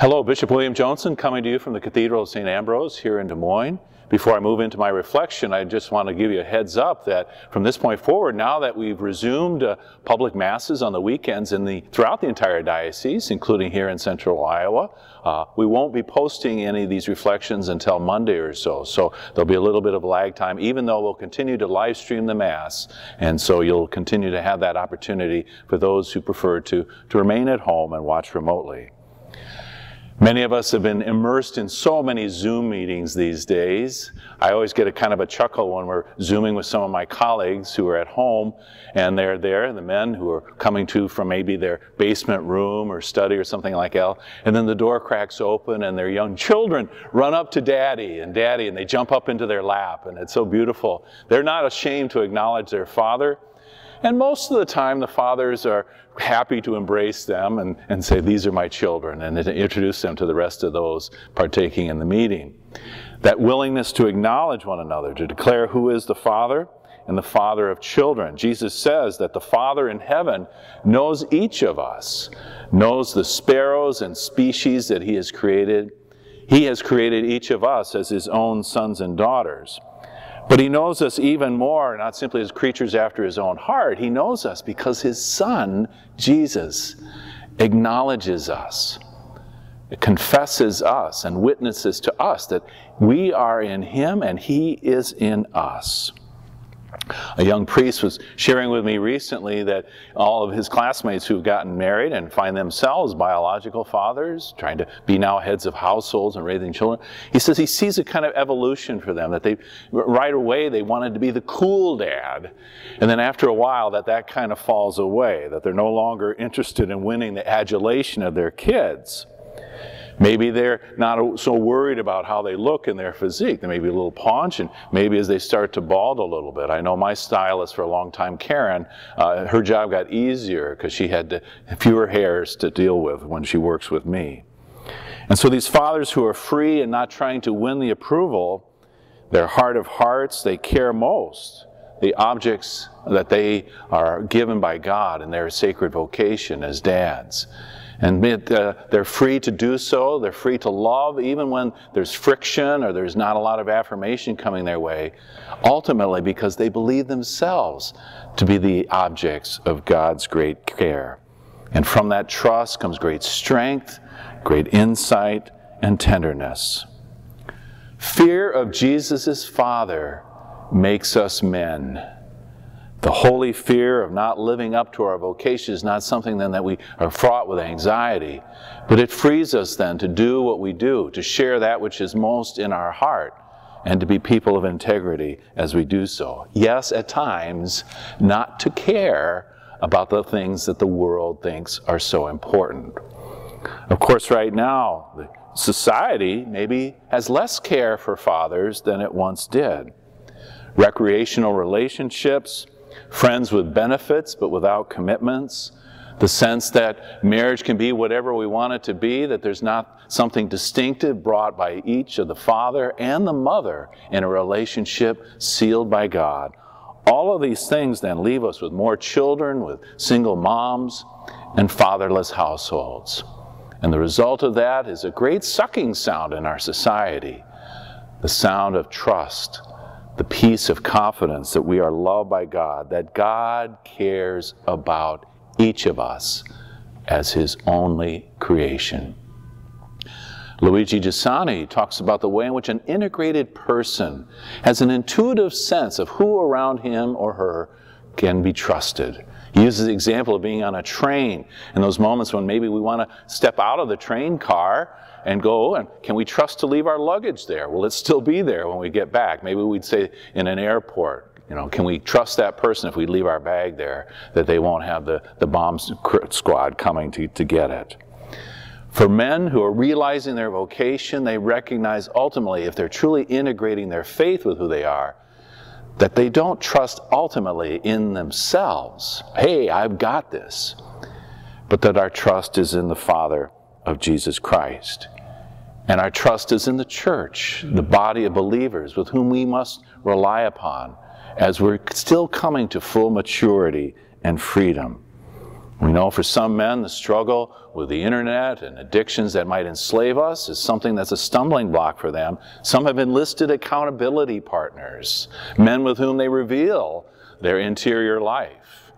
Hello, Bishop William Joensen coming to you from the Cathedral of St. Ambrose here in Des Moines. Before I move into my reflection, I just want to give you a heads up that from this point forward, now that we've resumed uh, public masses on the weekends in the, throughout the entire diocese, including here in central Iowa, uh, we won't be posting any of these reflections until Monday or so. So there'll be a little bit of lag time, even though we'll continue to live stream the Mass. And so you'll continue to have that opportunity for those who prefer to, to remain at home and watch remotely. Many of us have been immersed in so many Zoom meetings these days. I always get a kind of a chuckle when we're Zooming with some of my colleagues who are at home and they're there, and the men who are coming to from maybe their basement room or study or something like that. And then the door cracks open and their young children run up to daddy and daddy and they jump up into their lap and it's so beautiful. They're not ashamed to acknowledge their father. And most of the time, the fathers are happy to embrace them and, and say, These are my children, and introduce them to the rest of those partaking in the meeting. That willingness to acknowledge one another, to declare who is the Father and the Father of children. Jesus says that the Father in heaven knows each of us, knows the sparrows and species that He has created. He has created each of us as His own sons and daughters. But he knows us even more, not simply as creatures after his own heart. He knows us because his son, Jesus, acknowledges us, confesses us, and witnesses to us that we are in him and he is in us. A young priest was sharing with me recently that all of his classmates who've gotten married and find themselves biological fathers, trying to be now heads of households and raising children, he says he sees a kind of evolution for them, that they, right away, they wanted to be the cool dad. And then after a while, that that kind of falls away, that they're no longer interested in winning the adulation of their kids. Maybe they're not so worried about how they look in their physique. They may be a little paunch, and maybe as they start to bald a little bit. I know my stylist for a long time, Karen, uh, her job got easier because she had to, fewer hairs to deal with when she works with me. And so these fathers who are free and not trying to win the approval, their heart of hearts, they care most the objects that they are given by God in their sacred vocation as dads. And uh, they're free to do so. They're free to love even when there's friction or there's not a lot of affirmation coming their way, ultimately because they believe themselves to be the objects of God's great care. And from that trust comes great strength, great insight, and tenderness. Fear of Jesus' Father makes us men. The holy fear of not living up to our vocation is not something then that we are fraught with anxiety, but it frees us then to do what we do, to share that which is most in our heart, and to be people of integrity as we do so. Yes, at times, not to care about the things that the world thinks are so important. Of course, right now, the society maybe has less care for fathers than it once did. Recreational relationships, friends with benefits but without commitments, the sense that marriage can be whatever we want it to be, that there's not something distinctive brought by each of the father and the mother in a relationship sealed by God. All of these things then leave us with more children, with single moms, and fatherless households. And the result of that is a great sucking sound in our society the sound of trust, the peace of confidence that we are loved by God, that God cares about each of us as his only creation. Luigi Giussani talks about the way in which an integrated person has an intuitive sense of who around him or her can be trusted. He uses the example of being on a train in those moments when maybe we want to step out of the train car and go, oh, and can we trust to leave our luggage there? Will it still be there when we get back? Maybe we'd say in an airport, you know, can we trust that person if we leave our bag there that they won't have the, the bomb squad coming to, to get it? For men who are realizing their vocation, they recognize ultimately, if they're truly integrating their faith with who they are, that they don't trust ultimately in themselves. Hey, I've got this. But that our trust is in the Father of Jesus Christ. And our trust is in the church, the body of believers with whom we must rely upon as we're still coming to full maturity and freedom. We know for some men the struggle with the internet and addictions that might enslave us is something that's a stumbling block for them. Some have enlisted accountability partners, men with whom they reveal their interior life.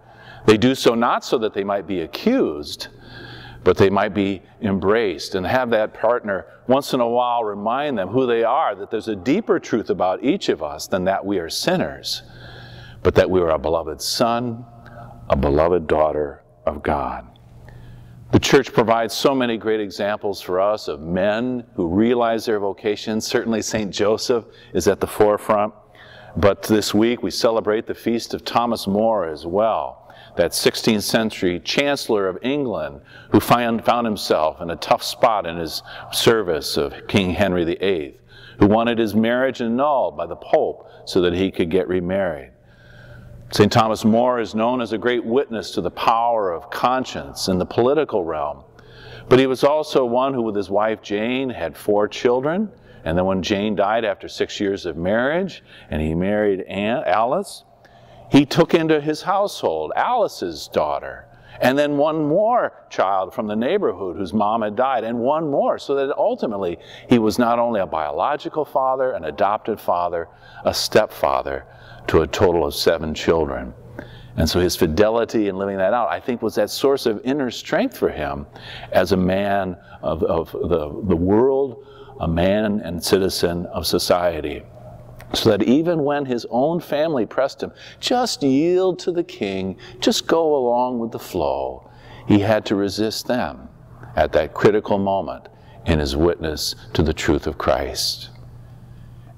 They do so not so that they might be accused, but they might be embraced and have that partner once in a while remind them who they are, that there's a deeper truth about each of us than that we are sinners, but that we are a beloved son, a beloved daughter of God. The church provides so many great examples for us of men who realize their vocation. Certainly, St. Joseph is at the forefront. But this week we celebrate the feast of Thomas More as well, that 16th century Chancellor of England who found, found himself in a tough spot in his service of King Henry VIII, who wanted his marriage annulled by the Pope so that he could get remarried. St. Thomas More is known as a great witness to the power of conscience in the political realm. But he was also one who, with his wife Jane, had four children. And then when Jane died after six years of marriage, and he married Aunt Alice, he took into his household Alice's daughter, and then one more child from the neighborhood whose mom had died, and one more, so that ultimately he was not only a biological father, an adopted father, a stepfather, to a total of seven children. And so his fidelity in living that out, I think, was that source of inner strength for him as a man of, of the, the world, a man and citizen of society. So that even when his own family pressed him, just yield to the king, just go along with the flow, he had to resist them at that critical moment in his witness to the truth of Christ.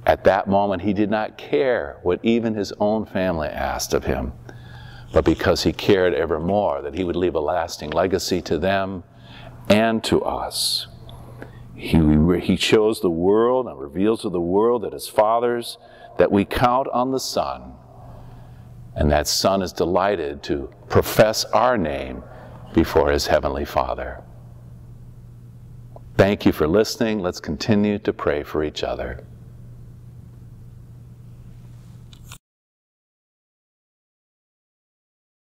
At that moment, he did not care what even his own family asked of him, but because he cared evermore that he would leave a lasting legacy to them and to us. He, he shows the world and reveals to the world that as fathers, that we count on the Son, and that Son is delighted to profess our name before his heavenly Father. Thank you for listening. Let's continue to pray for each other.